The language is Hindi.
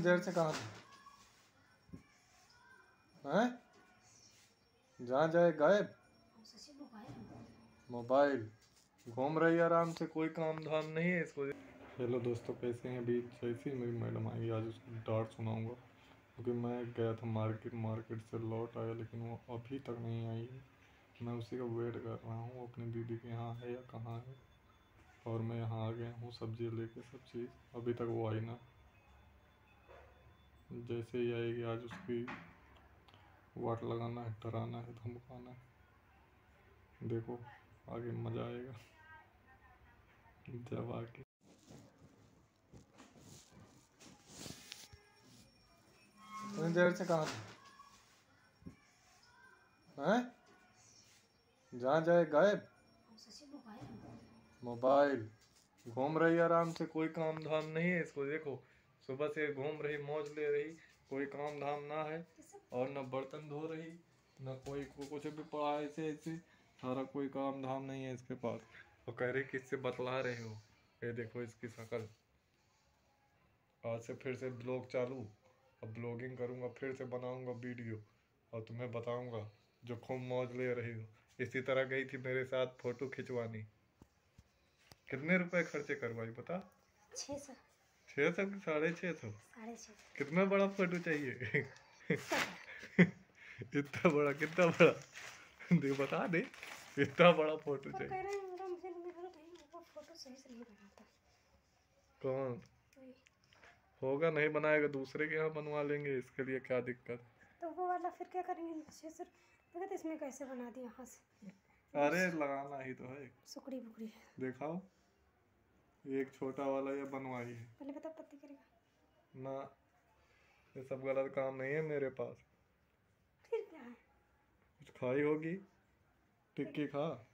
देर से कहाँ था। हैं? जहाँ जाए गायब। मोबाइल। घूम रही है आराम से, कोई काम धाम नहीं है इसको। हेलो दोस्तों, कैसे हैं अभी? जैसे मेरी मैडम आई, आज उसको डांट सुनाऊँगा। क्योंकि मैं गया था मार्केट मार्केट से लौट आया, लेकिन वो अभी तक नहीं आई। है मैं उसी का वेट कर रहा हूँ अपनी दीदी के यहाँ है या कहाँ है। और मैं यहाँ आ गया हूँ, सब्ज़ी लेके, सब चीज़। अभी तक वो आई ना। जैसे ही आएगी, आज उसकी वाट लगाना है, डराना है, धमकाना है। देखो, आगे मज़ा आएगा। जब आके देर से कहाँ था? हैं? जहाँ जाए, गायब? मोबाइल। घूम रही आराम से, कोई काम धाम नहीं है इसको, देखो। सुबह से घूम रही, मौज ले रही, कोई काम धाम ना है और न बर्तन धो रही, न कोई को कुछ भी पड़ा ऐसे ऐसे, सारा कोई काम धाम नहीं है इसके पास। और कह रही, किससे बतला रहे हो? ये देखो इसकी शक्ल। आज से फिर से ब्लॉग चालू। अब ब्लॉगिंग करूँगा, फिर से बनाऊँगा वीडियो और तुम्हें बताऊँगा जो खूब मौज ले रही हो। इसी तरह गई थी मेरे साथ फ़ोटो खिंचवानी। कितने रुपए खर्चे करवाई बता? छः सौ। छः सौ की साढ़े छः सौ कितना बड़ा फ़ोटो चाहिए? इतना बड़ा कितना बड़ा? दे बता दे। इतना बड़ा फ़ोटो चाहिए। बनाता कौन? होगा नहीं बनाएगा दूसरे के यहाँ बनवा लेंगे इसके लिए क्या दिक्कत? तो वो वाला फिर क्या करेंगे? तो इसमें कैसे बना दिया यहाँ से? अरे लगाना ही तो है। सुकड़ी बुकड़ी दिखाओ। एक छोटा वाला ये बनवाई है। पहले बता पत्ती करेगा। ना ये सब गलत काम नहीं है मेरे पास। फिर क्या है? कुछ खाई होगी? टिक्की खा।